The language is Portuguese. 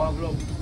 Masuk, Pak.